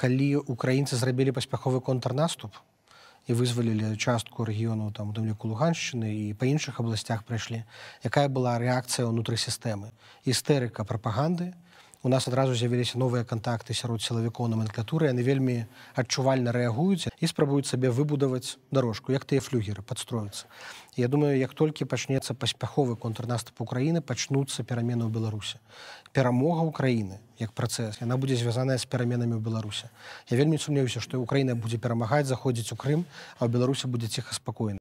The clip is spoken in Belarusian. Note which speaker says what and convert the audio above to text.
Speaker 1: калі украінцы зрабілі паспяховы контрнаступ і вызвалілі частку рэгіёну там у тым ліку луганшчыны і па іншых абласцях прайшлі якая была рэакцыя ўнутры сістэмы істэрыка прапаганды у нас адразу з'явіліся новыя кантакты сярод сілавікоў номенклатуры яны вельмі адчувальна рэагуюць і спрабуюць сабе выбудаваць дорожку як тыя флюгеры падстроюцца я думаю як толькі пачнецца паспяховы контрнаступ украіны пачнуцца перамены ў беларусі. Перамога ўкраіны як працэс яна будзе звязаная з пераменамі ў беларусі я вельмі сумнеюся што украіна будзе перамагаць заходзіць у крым а ў беларусі будзе ціха спакойна